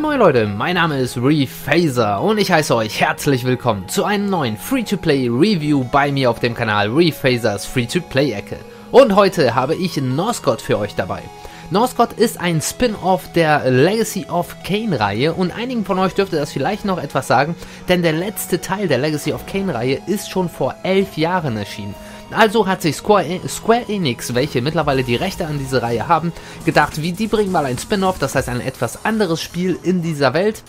Moin moin Leute, mein Name ist Rephaser und ich heiße euch herzlich willkommen zu einem neuen Free-to-Play Review bei mir auf dem Kanal Rephasers Free-to-Play Ecke. Und heute habe ich Norscott für euch dabei. Norscott ist ein Spin-off der Legacy of Kane Reihe und einigen von euch dürfte das vielleicht noch etwas sagen, denn der letzte Teil der Legacy of Kane Reihe ist schon vor elf Jahren erschienen. Also hat sich Square, e- Square, Enix, welche mittlerweile die Rechte an diese Reihe haben, gedacht, wie die bringen mal ein Spin-off, das heißt ein etwas anderes Spiel in dieser Welt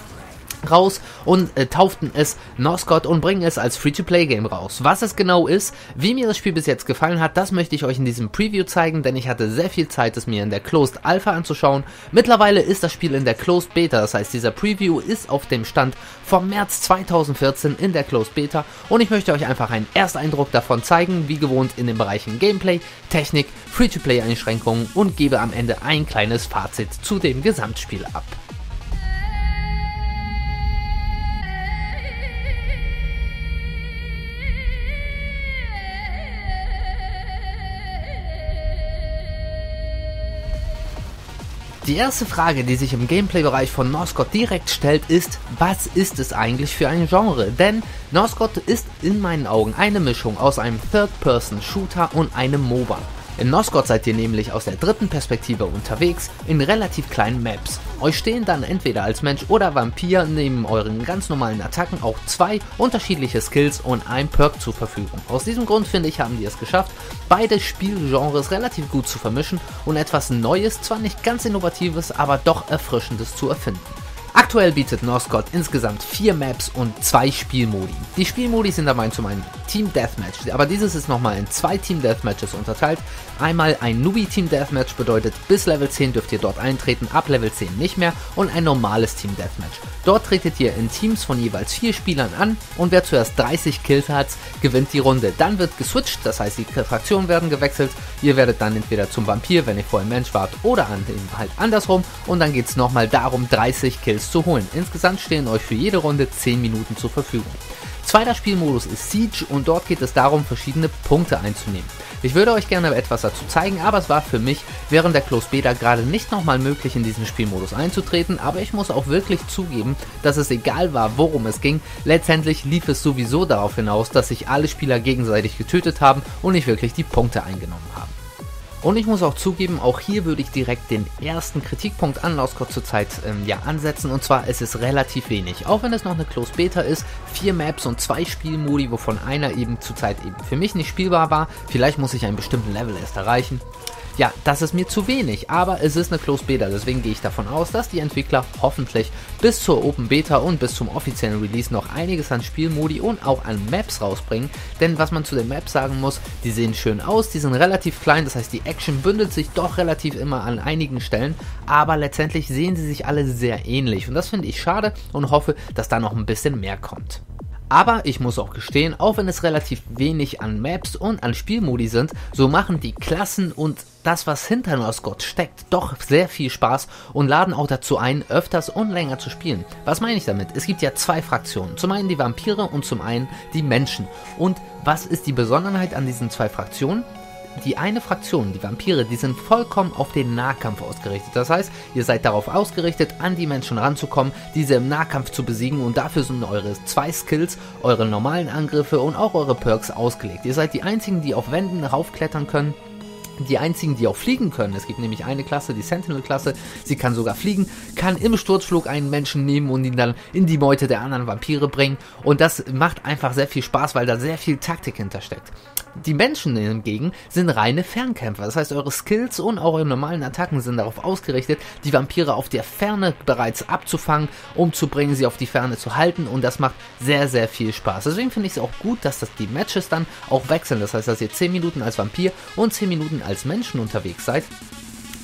raus und äh, tauften es Noscott und bringen es als Free-to-Play-Game raus. Was es genau ist, wie mir das Spiel bis jetzt gefallen hat, das möchte ich euch in diesem Preview zeigen, denn ich hatte sehr viel Zeit, es mir in der Closed Alpha anzuschauen. Mittlerweile ist das Spiel in der Closed Beta, das heißt, dieser Preview ist auf dem Stand vom März 2014 in der Closed Beta und ich möchte euch einfach einen Ersteindruck davon zeigen, wie gewohnt in den Bereichen Gameplay, Technik, Free-to-Play-Einschränkungen und gebe am Ende ein kleines Fazit zu dem Gesamtspiel ab. Die erste Frage, die sich im Gameplay-Bereich von Norscott direkt stellt, ist, was ist es eigentlich für ein Genre? Denn Norscott ist in meinen Augen eine Mischung aus einem Third-Person-Shooter und einem MOBA. In Nosgod seid ihr nämlich aus der dritten Perspektive unterwegs in relativ kleinen Maps. Euch stehen dann entweder als Mensch oder Vampir neben euren ganz normalen Attacken auch zwei unterschiedliche Skills und ein Perk zur Verfügung. Aus diesem Grund finde ich, haben die es geschafft, beide Spielgenres relativ gut zu vermischen und etwas Neues, zwar nicht ganz Innovatives, aber doch Erfrischendes zu erfinden. Aktuell bietet Norscott insgesamt vier Maps und zwei Spielmodi. Die Spielmodi sind dabei zum einen Team Deathmatch, aber dieses ist nochmal in zwei Team Deathmatches unterteilt. Einmal ein Newbie Team Deathmatch bedeutet, bis Level 10 dürft ihr dort eintreten, ab Level 10 nicht mehr und ein normales Team Deathmatch. Dort tretet ihr in Teams von jeweils vier Spielern an und wer zuerst 30 Kills hat, gewinnt die Runde. Dann wird geswitcht, das heißt die Fraktionen werden gewechselt. Ihr werdet dann entweder zum Vampir, wenn ihr vorher Mensch wart, oder an halt andersrum und dann geht es nochmal darum, 30 Kills zu holen. Insgesamt stehen euch für jede Runde 10 Minuten zur Verfügung. Zweiter Spielmodus ist Siege und dort geht es darum, verschiedene Punkte einzunehmen. Ich würde euch gerne etwas dazu zeigen, aber es war für mich während der Close Beta gerade nicht nochmal möglich, in diesen Spielmodus einzutreten, aber ich muss auch wirklich zugeben, dass es egal war, worum es ging, letztendlich lief es sowieso darauf hinaus, dass sich alle Spieler gegenseitig getötet haben und nicht wirklich die Punkte eingenommen haben. Und ich muss auch zugeben, auch hier würde ich direkt den ersten Kritikpunkt an Lost zurzeit ähm, ja, ansetzen. Und zwar, es ist relativ wenig. Auch wenn es noch eine Closed Beta ist, vier Maps und zwei Spielmodi, wovon einer eben zurzeit eben für mich nicht spielbar war. Vielleicht muss ich einen bestimmten Level erst erreichen. Ja, das ist mir zu wenig, aber es ist eine Closed Beta, deswegen gehe ich davon aus, dass die Entwickler hoffentlich bis zur Open Beta und bis zum offiziellen Release noch einiges an Spielmodi und auch an Maps rausbringen, denn was man zu den Maps sagen muss, die sehen schön aus, die sind relativ klein, das heißt die Action bündelt sich doch relativ immer an einigen Stellen, aber letztendlich sehen sie sich alle sehr ähnlich und das finde ich schade und hoffe, dass da noch ein bisschen mehr kommt. Aber ich muss auch gestehen, auch wenn es relativ wenig an Maps und an Spielmodi sind, so machen die Klassen und das, was hinter Nosgott steckt, doch sehr viel Spaß und laden auch dazu ein, öfters und länger zu spielen. Was meine ich damit? Es gibt ja zwei Fraktionen. Zum einen die Vampire und zum einen die Menschen. Und was ist die Besonderheit an diesen zwei Fraktionen? Die eine Fraktion, die Vampire, die sind vollkommen auf den Nahkampf ausgerichtet. Das heißt, ihr seid darauf ausgerichtet, an die Menschen ranzukommen, diese im Nahkampf zu besiegen und dafür sind eure zwei Skills, eure normalen Angriffe und auch eure Perks ausgelegt. Ihr seid die einzigen, die auf Wänden raufklettern können die einzigen, die auch fliegen können. Es gibt nämlich eine Klasse, die Sentinel-Klasse, sie kann sogar fliegen, kann im Sturzflug einen Menschen nehmen und ihn dann in die Meute der anderen Vampire bringen. Und das macht einfach sehr viel Spaß, weil da sehr viel Taktik hintersteckt. Die Menschen hingegen sind reine Fernkämpfer. Das heißt, eure Skills und auch eure normalen Attacken sind darauf ausgerichtet, die Vampire auf der Ferne bereits abzufangen, umzubringen, sie auf die Ferne zu halten. Und das macht sehr, sehr viel Spaß. Deswegen finde ich es auch gut, dass das die Matches dann auch wechseln. Das heißt, dass ihr 10 Minuten als Vampir und 10 Minuten als Menschen unterwegs seid.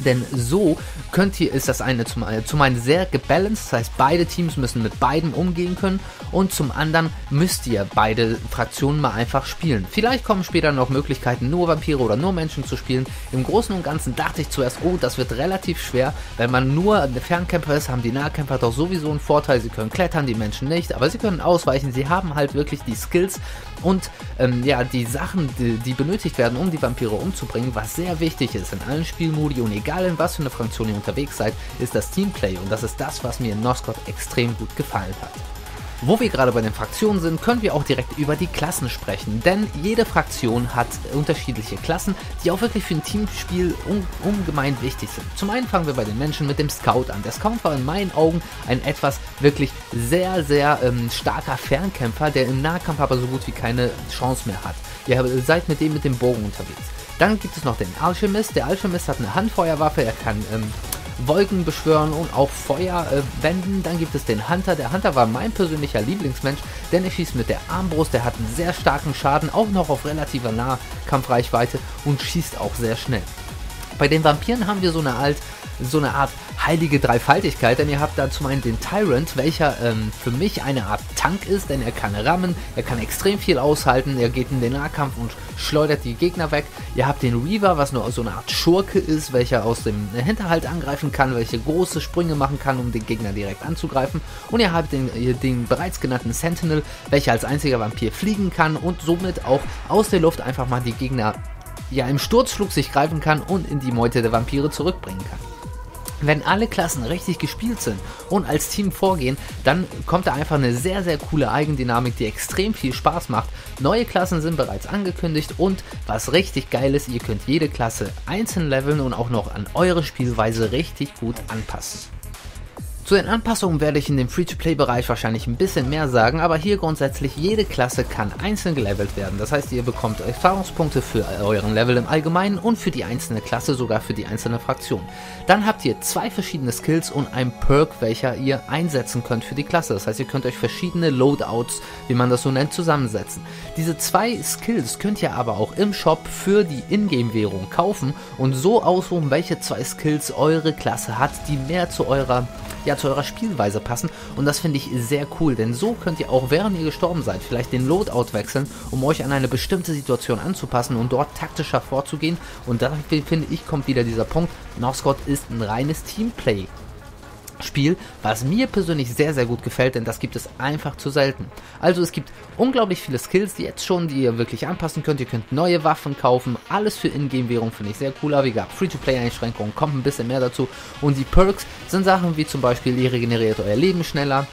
Denn so könnt ihr, ist das eine zum, zum einen sehr gebalanced, das heißt beide Teams müssen mit beiden umgehen können und zum anderen müsst ihr beide Fraktionen mal einfach spielen. Vielleicht kommen später noch Möglichkeiten, nur Vampire oder nur Menschen zu spielen. Im Großen und Ganzen dachte ich zuerst, oh, das wird relativ schwer. Wenn man nur eine Fernkämpfer ist, haben die Nahkämpfer doch sowieso einen Vorteil. Sie können klettern, die Menschen nicht, aber sie können ausweichen. Sie haben halt wirklich die Skills und ähm, ja, die Sachen, die, die benötigt werden, um die Vampire umzubringen, was sehr wichtig ist in allen Spielmodi und egal egal in was für eine Fraktion ihr unterwegs seid, ist das Teamplay und das ist das, was mir in Noscott extrem gut gefallen hat. Wo wir gerade bei den Fraktionen sind, können wir auch direkt über die Klassen sprechen, denn jede Fraktion hat unterschiedliche Klassen, die auch wirklich für ein Teamspiel un ungemein wichtig sind. Zum einen fangen wir bei den Menschen mit dem Scout an. Der Scout war in meinen Augen ein etwas wirklich sehr, sehr ähm, starker Fernkämpfer, der im Nahkampf aber so gut wie keine Chance mehr hat. Ihr seid mit dem mit dem Bogen unterwegs. Dann gibt es noch den Alchemist. Der Alchemist hat eine Handfeuerwaffe, er kann ähm, Wolken beschwören und auch Feuer äh, wenden. Dann gibt es den Hunter. Der Hunter war mein persönlicher Lieblingsmensch, denn er schießt mit der Armbrust. Der hat einen sehr starken Schaden, auch noch auf relativer Nahkampfreichweite und schießt auch sehr schnell. Bei den Vampiren haben wir so eine Art so eine Art heilige Dreifaltigkeit, denn ihr habt da zum einen den Tyrant, welcher ähm, für mich eine Art Tank ist, denn er kann rammen, er kann extrem viel aushalten, er geht in den Nahkampf und schleudert die Gegner weg. Ihr habt den Reaver, was nur so eine Art Schurke ist, welcher aus dem Hinterhalt angreifen kann, welche große Sprünge machen kann, um den Gegner direkt anzugreifen. Und ihr habt den, den bereits genannten Sentinel, welcher als einziger Vampir fliegen kann und somit auch aus der Luft einfach mal die Gegner ja im Sturzflug sich greifen kann und in die Meute der Vampire zurückbringen kann. Wenn alle Klassen richtig gespielt sind und als Team vorgehen, dann kommt da einfach eine sehr, sehr coole Eigendynamik, die extrem viel Spaß macht. Neue Klassen sind bereits angekündigt und was richtig geil ist, ihr könnt jede Klasse einzeln leveln und auch noch an eure Spielweise richtig gut anpassen. Zu den Anpassungen werde ich in dem Free-to-Play-Bereich wahrscheinlich ein bisschen mehr sagen, aber hier grundsätzlich jede Klasse kann einzeln gelevelt werden. Das heißt, ihr bekommt Erfahrungspunkte für euren Level im Allgemeinen und für die einzelne Klasse, sogar für die einzelne Fraktion. Dann habt ihr zwei verschiedene Skills und einen Perk, welcher ihr einsetzen könnt für die Klasse. Das heißt, ihr könnt euch verschiedene Loadouts, wie man das so nennt, zusammensetzen. Diese zwei Skills könnt ihr aber auch im Shop für die Ingame-Währung kaufen und so aussuchen, welche zwei Skills eure Klasse hat, die mehr zu eurer ja zu eurer Spielweise passen und das finde ich sehr cool, denn so könnt ihr auch während ihr gestorben seid vielleicht den Loadout wechseln, um euch an eine bestimmte Situation anzupassen und dort taktischer vorzugehen und da finde ich kommt wieder dieser Punkt, Northcott ist ein reines Teamplay Spiel, was mir persönlich sehr, sehr gut gefällt, denn das gibt es einfach zu selten. Also es gibt unglaublich viele Skills, die jetzt schon, die ihr wirklich anpassen könnt. Ihr könnt neue Waffen kaufen, alles für Ingame-Währung finde ich sehr cool, aber wie gesagt, Free-to-Play-Einschränkungen, kommt ein bisschen mehr dazu. Und die Perks sind Sachen wie zum Beispiel, ihr regeneriert euer Leben schneller,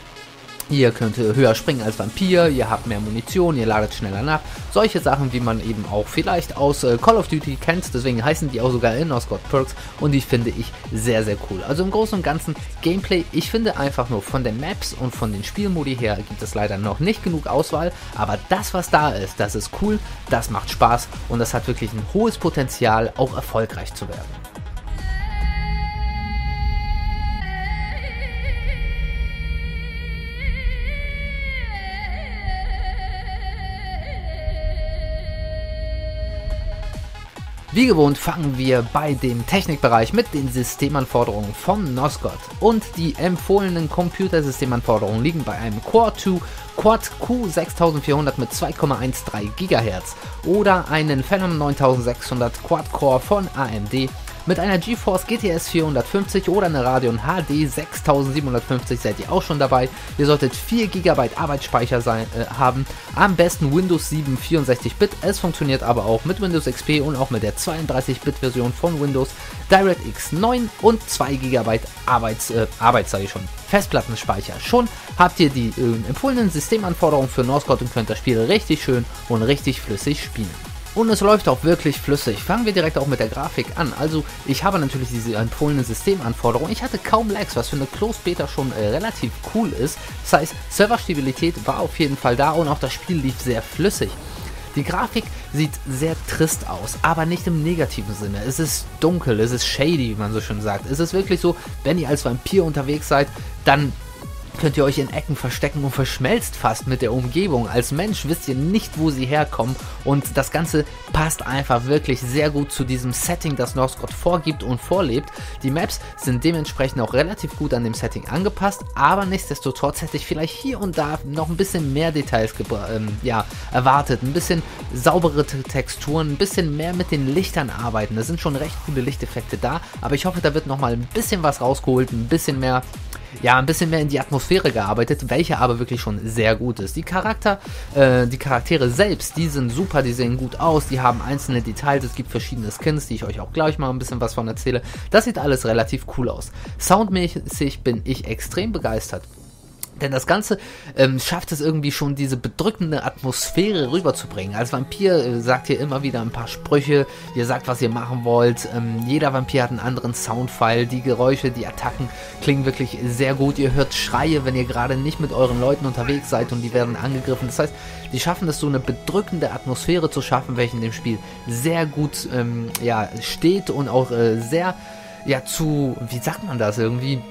Ihr könnt höher springen als Vampir, ihr habt mehr Munition, ihr ladet schneller nach. Solche Sachen, wie man eben auch vielleicht aus äh, Call of Duty kennt. Deswegen heißen die auch sogar in Scott Perks und die finde ich sehr, sehr cool. Also im Großen und Ganzen Gameplay, ich finde einfach nur von den Maps und von den Spielmodi her gibt es leider noch nicht genug Auswahl. Aber das, was da ist, das ist cool, das macht Spaß und das hat wirklich ein hohes Potenzial, auch erfolgreich zu werden. Wie gewohnt fangen wir bei dem Technikbereich mit den Systemanforderungen von Noscott. Und die empfohlenen Computersystemanforderungen liegen bei einem Core 2 Quad Q6400 mit 2,13 GHz oder einen Phenom 9600 Quad Core von AMD mit einer GeForce GTS 450 oder einer Radeon HD 6750 seid ihr auch schon dabei. Ihr solltet 4 GB Arbeitsspeicher sein, äh, haben. Am besten Windows 7 64-Bit. Es funktioniert aber auch mit Windows XP und auch mit der 32-Bit-Version von Windows. DirectX 9 und 2 GB Arbeits, äh, Arbeits ich schon, Festplattenspeicher. Schon habt ihr die äh, empfohlenen Systemanforderungen für Northcott und könnt das Spiel richtig schön und richtig flüssig spielen. Und es läuft auch wirklich flüssig. Fangen wir direkt auch mit der Grafik an. Also ich habe natürlich diese empfohlenen Systemanforderungen. Ich hatte kaum Lags, was für eine Closed Beta schon äh, relativ cool ist. Das heißt, Serverstabilität war auf jeden Fall da und auch das Spiel lief sehr flüssig. Die Grafik sieht sehr trist aus, aber nicht im negativen Sinne. Es ist dunkel, es ist shady, wie man so schön sagt. Es ist wirklich so, wenn ihr als Vampir unterwegs seid, dann könnt ihr euch in Ecken verstecken und verschmelzt fast mit der Umgebung. Als Mensch wisst ihr nicht, wo sie herkommen und das Ganze passt einfach wirklich sehr gut zu diesem Setting, das Northcott vorgibt und vorlebt. Die Maps sind dementsprechend auch relativ gut an dem Setting angepasst, aber nichtsdestotrotz hätte ich vielleicht hier und da noch ein bisschen mehr Details ähm, ja, erwartet, ein bisschen saubere Texturen, ein bisschen mehr mit den Lichtern arbeiten. Da sind schon recht coole Lichteffekte da, aber ich hoffe, da wird nochmal ein bisschen was rausgeholt, ein bisschen mehr ja, ein bisschen mehr in die Atmosphäre gearbeitet, welche aber wirklich schon sehr gut ist. Die Charakter, äh, die Charaktere selbst, die sind super, die sehen gut aus, die haben einzelne Details, es gibt verschiedene Skins, die ich euch auch gleich mal ein bisschen was von erzähle. Das sieht alles relativ cool aus. Soundmäßig bin ich extrem begeistert. Denn das Ganze ähm, schafft es irgendwie schon, diese bedrückende Atmosphäre rüberzubringen. Als Vampir äh, sagt ihr immer wieder ein paar Sprüche, ihr sagt, was ihr machen wollt. Ähm, jeder Vampir hat einen anderen Soundfile. Die Geräusche, die Attacken klingen wirklich sehr gut. Ihr hört Schreie, wenn ihr gerade nicht mit euren Leuten unterwegs seid und die werden angegriffen. Das heißt, die schaffen es, so eine bedrückende Atmosphäre zu schaffen, welche in dem Spiel sehr gut ähm, ja, steht und auch äh, sehr ja, zu, wie sagt man das irgendwie?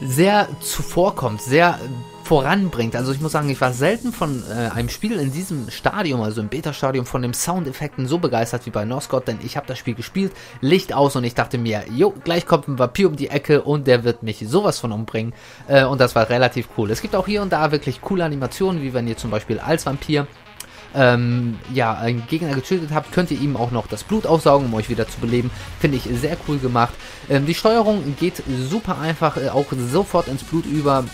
Sehr zuvorkommt, sehr voranbringt. Also ich muss sagen, ich war selten von äh, einem Spiel in diesem Stadium, also im Beta-Stadium, von den Soundeffekten so begeistert wie bei Noscott, denn ich habe das Spiel gespielt, Licht aus und ich dachte mir, jo, gleich kommt ein Vampir um die Ecke und der wird mich sowas von umbringen. Äh, und das war relativ cool. Es gibt auch hier und da wirklich coole Animationen, wie wenn ihr zum Beispiel als Vampir ähm, ja, einen Gegner getötet habt, könnt ihr ihm auch noch das Blut aufsaugen, um euch wieder zu beleben. Finde ich sehr cool gemacht. Ähm, die Steuerung geht super einfach, äh, auch sofort ins Blut über.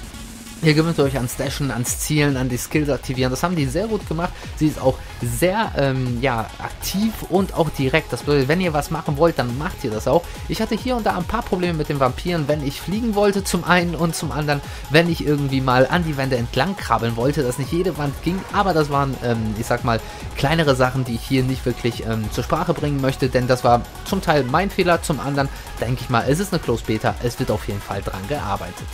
Ihr gewöhnt euch ans Dashen, ans Zielen, an die Skills aktivieren. Das haben die sehr gut gemacht. Sie ist auch sehr ähm, ja, aktiv und auch direkt. Das bedeutet, wenn ihr was machen wollt, dann macht ihr das auch. Ich hatte hier und da ein paar Probleme mit den Vampiren, wenn ich fliegen wollte zum einen und zum anderen, wenn ich irgendwie mal an die Wände entlang krabbeln wollte, dass nicht jede Wand ging. Aber das waren, ähm, ich sag mal, kleinere Sachen, die ich hier nicht wirklich ähm, zur Sprache bringen möchte, denn das war zum Teil mein Fehler. Zum anderen denke ich mal, es ist eine Close Beta. Es wird auf jeden Fall dran gearbeitet.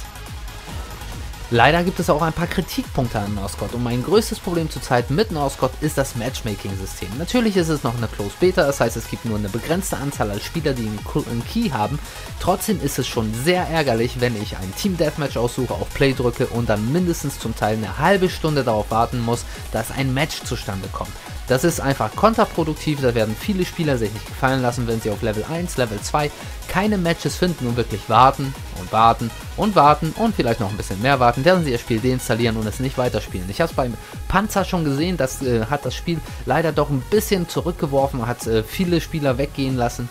Leider gibt es auch ein paar Kritikpunkte an Norscott und mein größtes Problem zurzeit mit Norscott ist das Matchmaking-System. Natürlich ist es noch eine Closed Beta, das heißt es gibt nur eine begrenzte Anzahl an Spieler, die einen Key haben. Trotzdem ist es schon sehr ärgerlich, wenn ich ein Team Deathmatch aussuche, auf Play drücke und dann mindestens zum Teil eine halbe Stunde darauf warten muss, dass ein Match zustande kommt. Das ist einfach kontraproduktiv, da werden viele Spieler sich nicht gefallen lassen, wenn sie auf Level 1, Level 2 keine Matches finden und wirklich warten und warten und warten und vielleicht noch ein bisschen mehr warten, während sie ihr Spiel deinstallieren und es nicht weiterspielen. Ich habe es beim Panzer schon gesehen, das äh, hat das Spiel leider doch ein bisschen zurückgeworfen, hat äh, viele Spieler weggehen lassen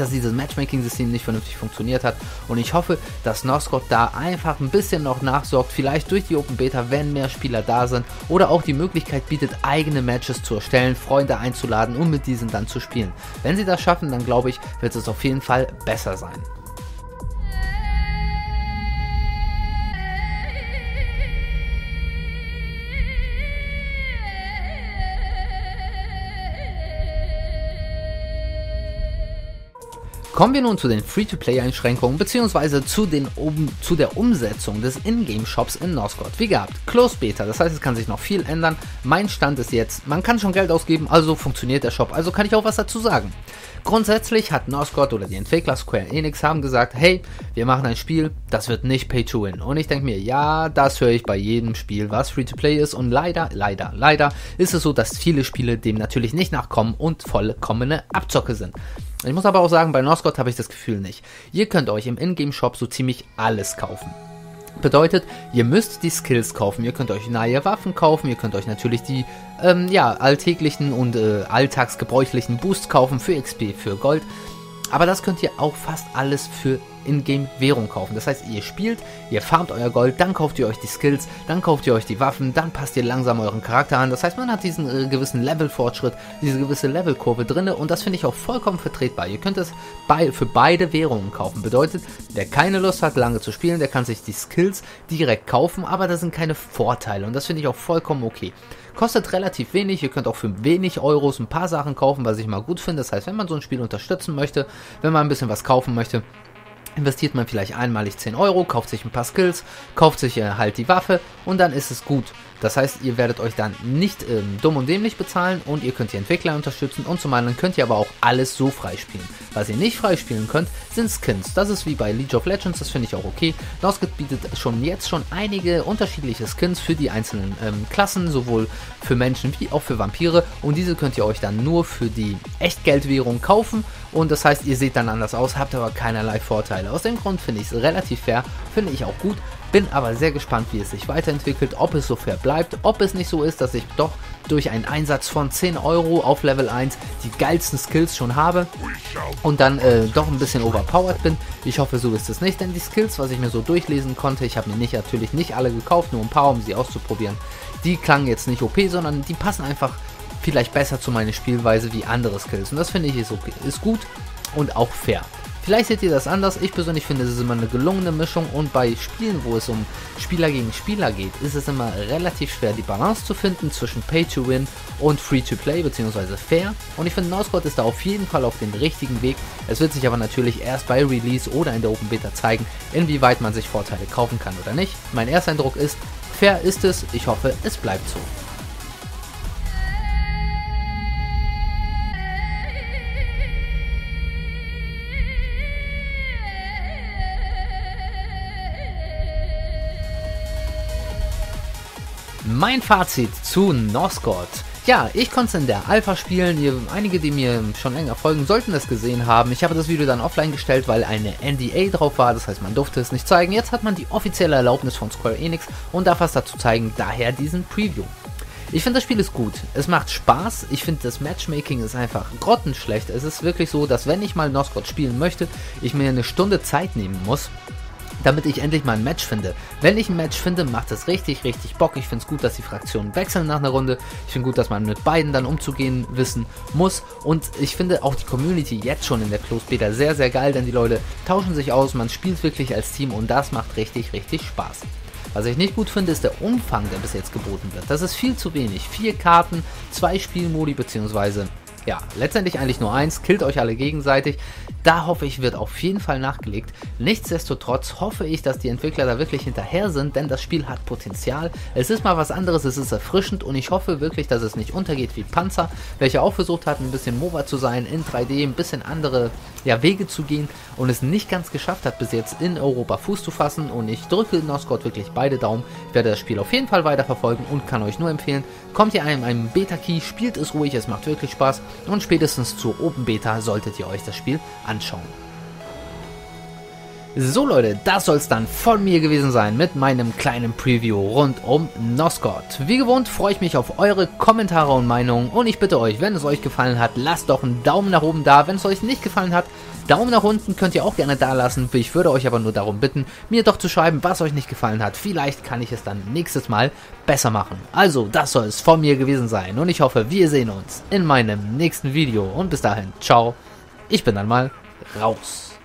dass dieses Matchmaking-System nicht vernünftig funktioniert hat. Und ich hoffe, dass Noscott da einfach ein bisschen noch nachsorgt, vielleicht durch die Open Beta, wenn mehr Spieler da sind, oder auch die Möglichkeit bietet, eigene Matches zu erstellen, Freunde einzuladen und mit diesen dann zu spielen. Wenn sie das schaffen, dann glaube ich, wird es auf jeden Fall besser sein. Kommen wir nun zu den Free-to-Play-Einschränkungen bzw. Zu, zu der Umsetzung des Ingame-Shops in Noscott. Wie gehabt, Closed Beta, das heißt es kann sich noch viel ändern. Mein Stand ist jetzt, man kann schon Geld ausgeben, also funktioniert der Shop, also kann ich auch was dazu sagen. Grundsätzlich hat Noscott oder die Entwickler Square Enix haben gesagt, hey, wir machen ein Spiel, das wird nicht Pay to Win. Und ich denke mir, ja, das höre ich bei jedem Spiel, was Free-to-Play ist. Und leider, leider, leider ist es so, dass viele Spiele dem natürlich nicht nachkommen und vollkommene Abzocke sind. Ich muss aber auch sagen, bei Noscott habe ich das Gefühl nicht. Ihr könnt euch im Ingame-Shop so ziemlich alles kaufen. Bedeutet, ihr müsst die Skills kaufen, ihr könnt euch neue Waffen kaufen, ihr könnt euch natürlich die ähm, ja, alltäglichen und äh, alltagsgebräuchlichen Boosts kaufen für XP, für Gold. Aber das könnt ihr auch fast alles für Ingame-Währung kaufen. Das heißt, ihr spielt, ihr farmt euer Gold, dann kauft ihr euch die Skills, dann kauft ihr euch die Waffen, dann passt ihr langsam euren Charakter an. Das heißt, man hat diesen äh, gewissen Level-Fortschritt, diese gewisse Levelkurve drin und das finde ich auch vollkommen vertretbar. Ihr könnt es bei, für beide Währungen kaufen. Bedeutet, wer keine Lust hat, lange zu spielen, der kann sich die Skills direkt kaufen, aber da sind keine Vorteile und das finde ich auch vollkommen okay. Kostet relativ wenig, ihr könnt auch für wenig Euros ein paar Sachen kaufen, was ich mal gut finde. Das heißt, wenn man so ein Spiel unterstützen möchte, wenn man ein bisschen was kaufen möchte, investiert man vielleicht einmalig 10 Euro, kauft sich ein paar Skills, kauft sich äh, halt die Waffe und dann ist es gut. Das heißt, ihr werdet euch dann nicht ähm, dumm und dämlich bezahlen und ihr könnt die Entwickler unterstützen und zum anderen könnt ihr aber auch alles so freispielen. Was ihr nicht freispielen könnt, sind Skins. Das ist wie bei League of Legends, das finde ich auch okay. Nosket bietet schon jetzt schon einige unterschiedliche Skins für die einzelnen ähm, Klassen, sowohl für Menschen wie auch für Vampire und diese könnt ihr euch dann nur für die Echtgeldwährung kaufen und das heißt, ihr seht dann anders aus, habt aber keinerlei Vorteile. Aus dem Grund finde ich es relativ fair, finde ich auch gut, Bin aber sehr gespannt, wie es sich weiterentwickelt, ob es so fair bleibt, ob es nicht so ist, dass ich doch durch einen Einsatz von 10 Euro auf Level 1 die geilsten Skills schon habe und dann äh, doch ein bisschen overpowered bin. Ich hoffe, so ist es nicht, denn die Skills, was ich mir so durchlesen konnte, ich habe mir nicht natürlich nicht alle gekauft, nur ein paar, um sie auszuprobieren. Die klangen jetzt nicht OP, sondern die passen einfach vielleicht besser zu meiner Spielweise wie andere Skills. Und das finde ich ist, okay, ist gut und auch fair. Vielleicht seht ihr das anders. Ich persönlich finde, es ist immer eine gelungene Mischung und bei Spielen, wo es um Spieler gegen Spieler geht, ist es immer relativ schwer, die Balance zu finden zwischen Pay to Win und Free to Play bzw. Fair. Und ich finde, Noscott ist da auf jeden Fall auf dem richtigen Weg. Es wird sich aber natürlich erst bei Release oder in der Open Beta zeigen, inwieweit man sich Vorteile kaufen kann oder nicht. Mein erster Eindruck ist, fair ist es. Ich hoffe, es bleibt so. Mein Fazit zu Noscott. Ja, ich konnte es in der Alpha spielen. Ihr, einige, die mir schon länger folgen, sollten das gesehen haben. Ich habe das Video dann offline gestellt, weil eine NDA drauf war. Das heißt, man durfte es nicht zeigen. Jetzt hat man die offizielle Erlaubnis von Square Enix und darf was dazu zeigen. Daher diesen Preview. Ich finde das Spiel ist gut. Es macht Spaß. Ich finde das Matchmaking ist einfach grottenschlecht. Es ist wirklich so, dass wenn ich mal Noscott spielen möchte, ich mir eine Stunde Zeit nehmen muss damit ich endlich mal ein Match finde. Wenn ich ein Match finde, macht es richtig, richtig Bock. Ich finde es gut, dass die Fraktionen wechseln nach einer Runde. Ich finde gut, dass man mit beiden dann umzugehen wissen muss. Und ich finde auch die Community jetzt schon in der Closed Beta sehr, sehr geil, denn die Leute tauschen sich aus, man spielt wirklich als Team und das macht richtig, richtig Spaß. Was ich nicht gut finde, ist der Umfang, der bis jetzt geboten wird. Das ist viel zu wenig. Vier Karten, zwei Spielmodi, beziehungsweise ja, letztendlich eigentlich nur eins, killt euch alle gegenseitig. Da hoffe ich, wird auf jeden Fall nachgelegt. Nichtsdestotrotz hoffe ich, dass die Entwickler da wirklich hinterher sind, denn das Spiel hat Potenzial. Es ist mal was anderes, es ist erfrischend und ich hoffe wirklich, dass es nicht untergeht wie Panzer, welcher auch versucht hat, ein bisschen MOBA zu sein, in 3D ein bisschen andere ja, Wege zu gehen und es nicht ganz geschafft hat, bis jetzt in Europa Fuß zu fassen. Und ich drücke Noscott wirklich beide Daumen. Ich werde das Spiel auf jeden Fall weiterverfolgen und kann euch nur empfehlen, kommt ihr einem, einem Beta-Key, spielt es ruhig, es macht wirklich Spaß und spätestens zur Open Beta solltet ihr euch das Spiel anschauen anschauen. So Leute, das soll es dann von mir gewesen sein mit meinem kleinen Preview rund um Noscott. Wie gewohnt freue ich mich auf eure Kommentare und Meinungen und ich bitte euch, wenn es euch gefallen hat, lasst doch einen Daumen nach oben da. Wenn es euch nicht gefallen hat, Daumen nach unten könnt ihr auch gerne da lassen. Ich würde euch aber nur darum bitten, mir doch zu schreiben, was euch nicht gefallen hat. Vielleicht kann ich es dann nächstes Mal besser machen. Also, das soll es von mir gewesen sein und ich hoffe, wir sehen uns in meinem nächsten Video und bis dahin, ciao. Ich bin dann mal raus.